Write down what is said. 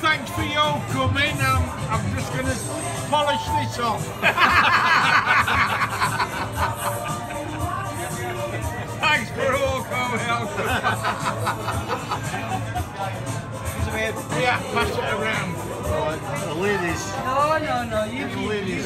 Thanks for your coming. I'm, I'm just going to polish this off. thanks for all coming out. yeah, pass it around. Right, the ladies. No, no, no. You, you, you,